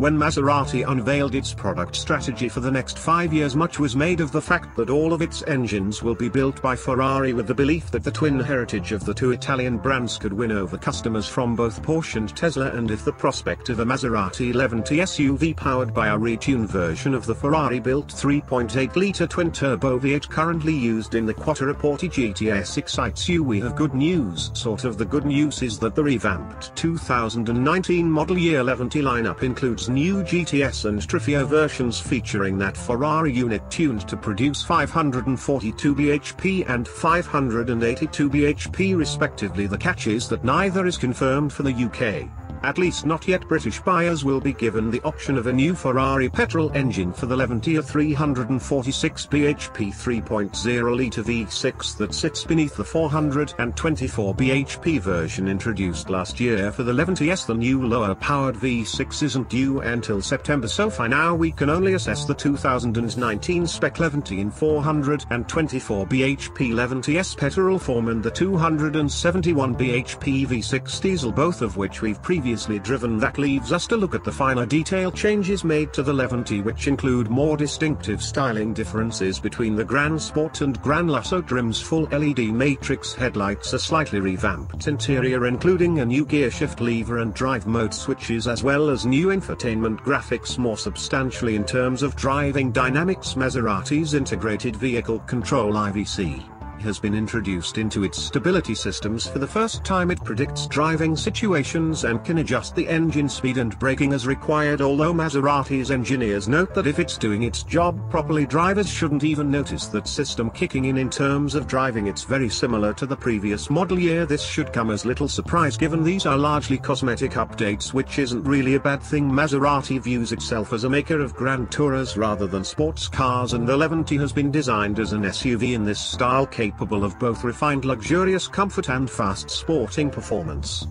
When Maserati unveiled its product strategy for the next five years much was made of the fact that all of its engines will be built by Ferrari with the belief that the twin heritage of the two Italian brands could win over customers from both Porsche and Tesla and if the prospect of a Maserati Levante SUV powered by a retuned version of the Ferrari-built 3.8-litre twin-turbo V8 currently used in the Quattroporte GTS excites you we have good news. Sort of the good news is that the revamped 2019 model year Levante lineup includes new GTS and Trofeo versions featuring that Ferrari unit tuned to produce 542 bhp and 582 bhp respectively the catch is that neither is confirmed for the UK. At least not yet British buyers will be given the option of a new Ferrari petrol engine for the Levante 346 bhp 3.0-litre V6 that sits beneath the 424 bhp version introduced last year for the Levante S the new lower-powered V6 isn't due until September so far now we can only assess the 2019 spec Levante in 424 bhp Levante S petrol form and the 271 bhp V6 diesel both of which we've previously previously driven that leaves us to look at the finer detail changes made to the Levante which include more distinctive styling differences between the Gran Sport and Gran Lusso trims full LED matrix headlights a slightly revamped interior including a new gear shift lever and drive mode switches as well as new infotainment graphics more substantially in terms of driving dynamics. Maserati's integrated vehicle control IVC has been introduced into its stability systems for the first time it predicts driving situations and can adjust the engine speed and braking as required although Maserati's engineers note that if it's doing its job properly drivers shouldn't even notice that system kicking in in terms of driving. It's very similar to the previous model year. This should come as little surprise given these are largely cosmetic updates which isn't really a bad thing. Maserati views itself as a maker of grand tourers rather than sports cars and the Levante has been designed as an SUV in this style capable of both refined luxurious comfort and fast sporting performance.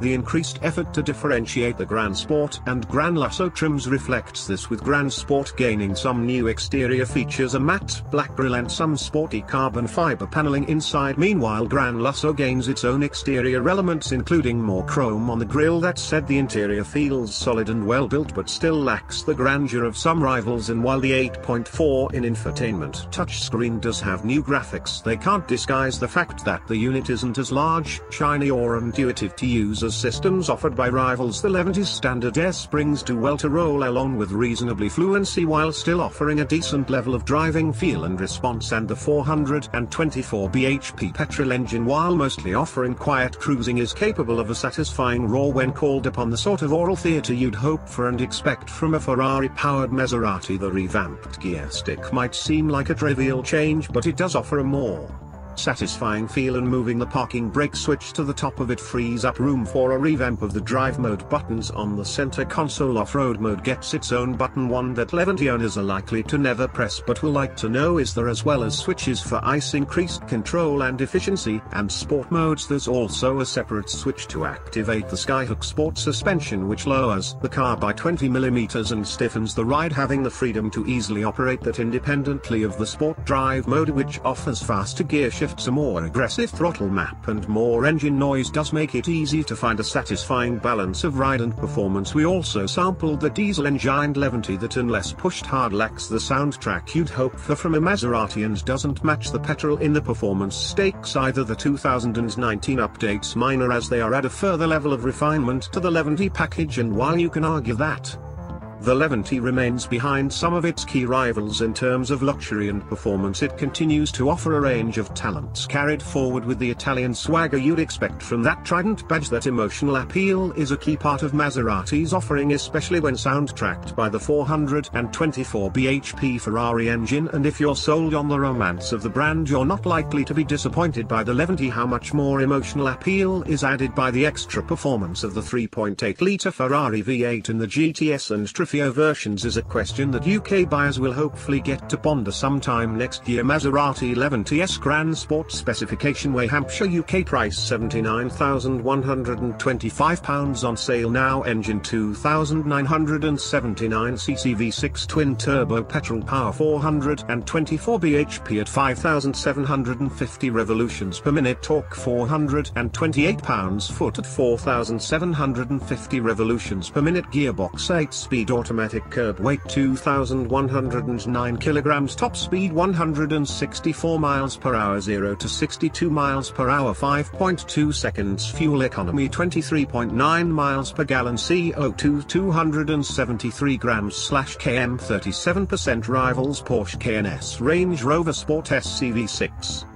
The increased effort to differentiate the Gran Sport and Gran Lusso trims reflects this with Gran Sport gaining some new exterior features a matte black grille and some sporty carbon fiber paneling inside. Meanwhile Gran Lusso gains its own exterior elements including more chrome on the grille that said the interior feels solid and well built but still lacks the grandeur of some rivals and while the 8.4 in infotainment touchscreen does have new graphics. They can't disguise the fact that the unit isn't as large, shiny or intuitive to use as systems offered by rivals the Levante's standard air springs do well to roll along with reasonably fluency while still offering a decent level of driving feel and response and the 424 bhp petrol engine while mostly offering quiet cruising is capable of a satisfying roar when called upon the sort of aural theatre you'd hope for and expect from a Ferrari-powered Maserati. The revamped gear stick might seem like a trivial change but it does offer a more satisfying feel and moving the parking brake switch to the top of it frees up room for a revamp of the drive mode buttons on the center console. Off-road mode gets its own button one that Levante owners are likely to never press but will like to know is there as well as switches for ICE increased control and efficiency and sport modes. There's also a separate switch to activate the Skyhook Sport suspension which lowers the car by 20mm and stiffens the ride having the freedom to easily operate that independently of the sport drive mode which offers faster gear shift shifts a more aggressive throttle map and more engine noise does make it easy to find a satisfying balance of ride and performance. We also sampled the diesel engined Levante that unless pushed hard lacks the soundtrack you'd hope for from a Maserati and doesn't match the petrol in the performance stakes either. The 2019 updates minor as they are add a further level of refinement to the Levante package and while you can argue that the Levante remains behind some of its key rivals in terms of luxury and performance. It continues to offer a range of talents carried forward with the Italian swagger you'd expect from that trident badge. That emotional appeal is a key part of Maserati's offering especially when soundtracked by the 424 bhp Ferrari engine. And if you're sold on the romance of the brand you're not likely to be disappointed by the Levante how much more emotional appeal is added by the extra performance of the 3.8 litre Ferrari V8 in the GTS and Trofeo versions is a question that UK buyers will hopefully get to ponder sometime next year. Maserati 11TS Gran Sport specification Way Hampshire UK price £79,125 on sale now engine 2979 cc V6 twin turbo petrol power 424 bhp at 5750 revolutions per minute torque 428 pounds-foot at 4750 revolutions per minute gearbox 8-speed automatic curb weight 2109 kilograms top speed 164 miles per hour 0 to 62 miles per hour 5.2 seconds fuel economy 23.9 miles per gallon CO2 273 grams slash km 37% rivals Porsche Cayenne S Range Rover Sport SCV6